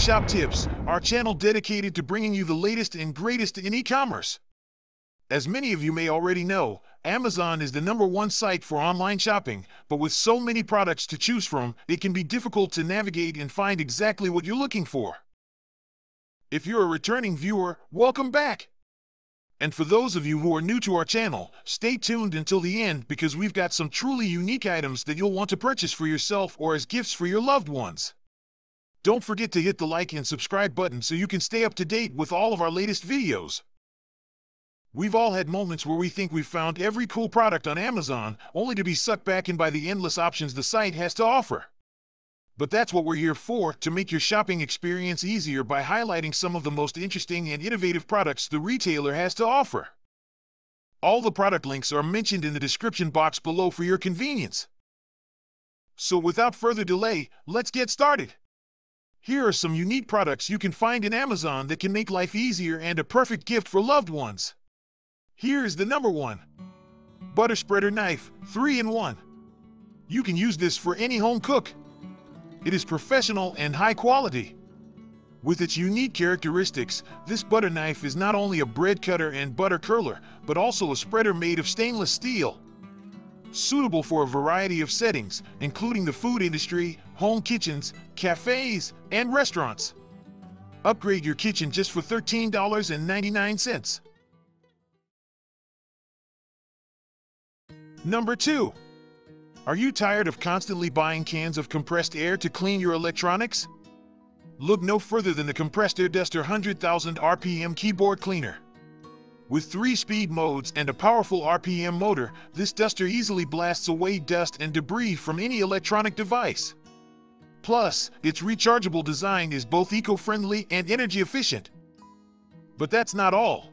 Shop Tips, our channel dedicated to bringing you the latest and greatest in e-commerce. As many of you may already know, Amazon is the number one site for online shopping, but with so many products to choose from, it can be difficult to navigate and find exactly what you're looking for. If you're a returning viewer, welcome back! And for those of you who are new to our channel, stay tuned until the end because we've got some truly unique items that you'll want to purchase for yourself or as gifts for your loved ones. Don't forget to hit the like and subscribe button so you can stay up to date with all of our latest videos. We've all had moments where we think we've found every cool product on Amazon, only to be sucked back in by the endless options the site has to offer. But that's what we're here for, to make your shopping experience easier by highlighting some of the most interesting and innovative products the retailer has to offer. All the product links are mentioned in the description box below for your convenience. So without further delay, let's get started. Here are some unique products you can find in Amazon that can make life easier and a perfect gift for loved ones. Here is the number one. Butter Spreader Knife, 3-in-1. You can use this for any home cook. It is professional and high quality. With its unique characteristics, this butter knife is not only a bread cutter and butter curler, but also a spreader made of stainless steel. Suitable for a variety of settings, including the food industry, home kitchens, cafes, and restaurants. Upgrade your kitchen just for $13.99. Number 2. Are you tired of constantly buying cans of compressed air to clean your electronics? Look no further than the Compressed Air Duster 100,000 RPM keyboard cleaner. With three speed modes and a powerful RPM motor, this duster easily blasts away dust and debris from any electronic device. Plus, its rechargeable design is both eco-friendly and energy efficient. But that's not all.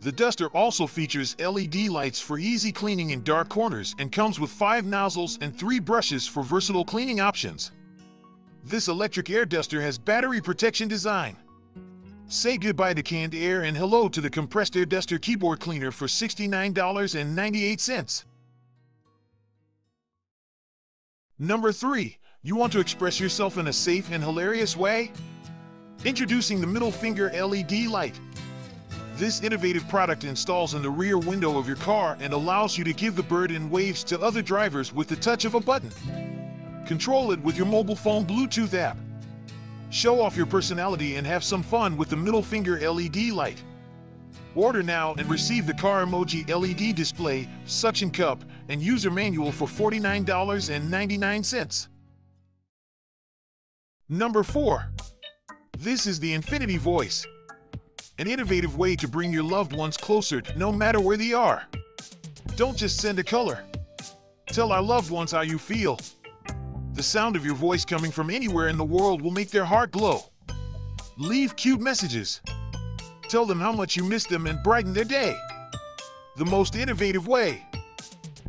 The duster also features LED lights for easy cleaning in dark corners and comes with five nozzles and three brushes for versatile cleaning options. This electric air duster has battery protection design. Say goodbye to canned air and hello to the compressed air duster keyboard cleaner for $69.98. Number 3. You want to express yourself in a safe and hilarious way? Introducing the middle finger LED light. This innovative product installs in the rear window of your car and allows you to give the bird in waves to other drivers with the touch of a button. Control it with your mobile phone Bluetooth app. Show off your personality and have some fun with the middle finger LED light. Order now and receive the car emoji LED display, suction cup, and user manual for $49.99. Number 4. This is the Infinity Voice an innovative way to bring your loved ones closer no matter where they are. Don't just send a color. Tell our loved ones how you feel. The sound of your voice coming from anywhere in the world will make their heart glow. Leave cute messages. Tell them how much you miss them and brighten their day. The most innovative way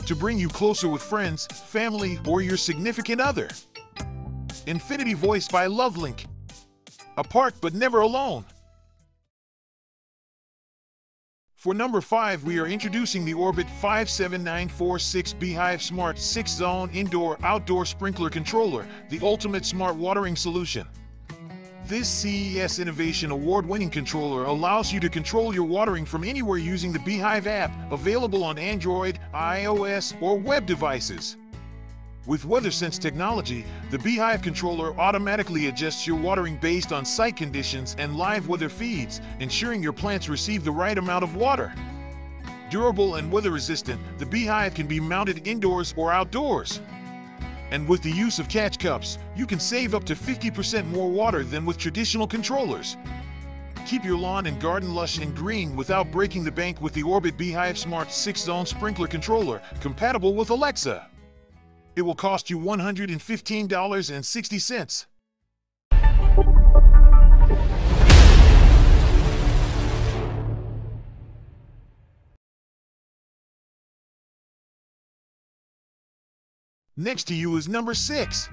to bring you closer with friends, family, or your significant other. Infinity Voice by Lovelink. Apart but never alone. For number 5, we are introducing the Orbit 57946 B-hyve Smart 6-Zone Indoor-Outdoor Sprinkler Controller, the ultimate smart watering solution. This CES Innovation Award-winning controller allows you to control your watering from anywhere using the B-hyve app, available on Android, iOS, or web devices. With WeatherSense technology, the B-hyve controller automatically adjusts your watering based on site conditions and live weather feeds, ensuring your plants receive the right amount of water. Durable and weather-resistant, the B-hyve can be mounted indoors or outdoors. And with the use of catch cups, you can save up to 50% more water than with traditional controllers. Keep your lawn and garden lush and green without breaking the bank with the Orbit B-hyve Smart 6-Zone Sprinkler Controller, compatible with Alexa. It will cost you $115.60. Next to you is number 6.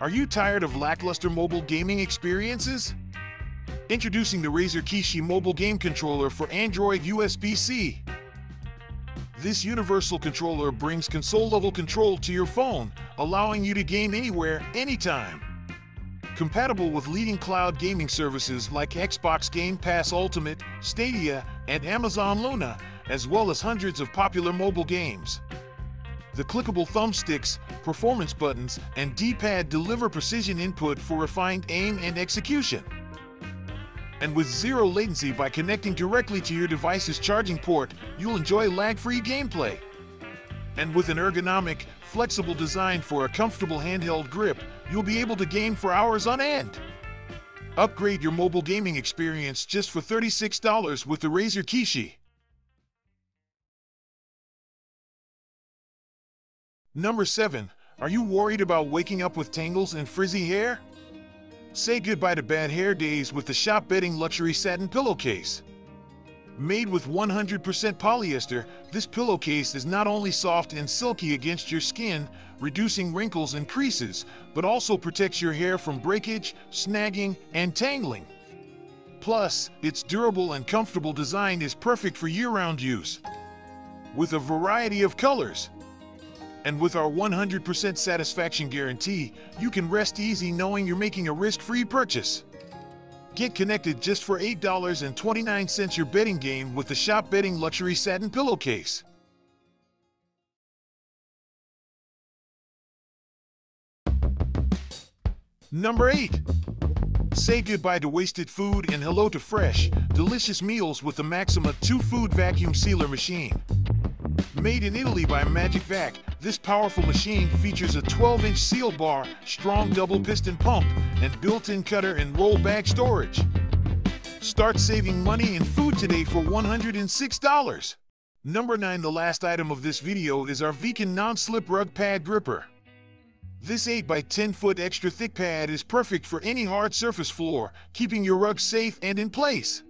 Are you tired of lackluster mobile gaming experiences? Introducing the Razer Kishi mobile game controller for Android USB-C. This universal controller brings console-level control to your phone, allowing you to game anywhere, anytime. Compatible with leading cloud gaming services like Xbox Game Pass Ultimate, Stadia, and Amazon Luna, as well as hundreds of popular mobile games. The clickable thumbsticks, performance buttons, and D-pad deliver precision input for refined aim and execution. And with zero latency by connecting directly to your device's charging port, you'll enjoy lag-free gameplay. And with an ergonomic, flexible design for a comfortable handheld grip, you'll be able to game for hours on end. Upgrade your mobile gaming experience just for $36 with the Razer Kishi. Number 7. Are you worried about waking up with tangles and frizzy hair? Say goodbye to bad hair days with the Shop Bedding Luxury Satin Pillowcase. Made with 100% polyester, this pillowcase is not only soft and silky against your skin, reducing wrinkles and creases, but also protects your hair from breakage, snagging, and tangling. Plus, its durable and comfortable design is perfect for year-round use. With a variety of colors, and with our 100% satisfaction guarantee, you can rest easy knowing you're making a risk-free purchase. Get connected just for $8.29 your bedding game with the Shop Bedding Luxury Satin Pillowcase. Number 8. Say goodbye to wasted food and hello to fresh, delicious meals with the Maxima 2 Food Vacuum Sealer Machine. Made in Italy by Magic Vac, this powerful machine features a 12-inch seal bar, strong double piston pump, and built-in cutter and roll bag storage. Start saving money and food today for $106. Number 9 The last item of this video is our Veken non-slip rug pad gripper. This 8 by 10 foot extra thick pad is perfect for any hard surface floor, keeping your rug safe and in place.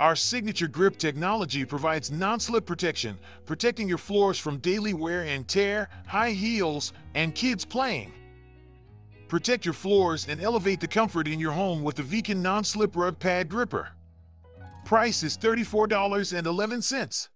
Our signature grip technology provides non-slip protection, protecting your floors from daily wear and tear, high heels, and kids playing. Protect your floors and elevate the comfort in your home with the Veken non-slip rug pad gripper. Price is $34.11.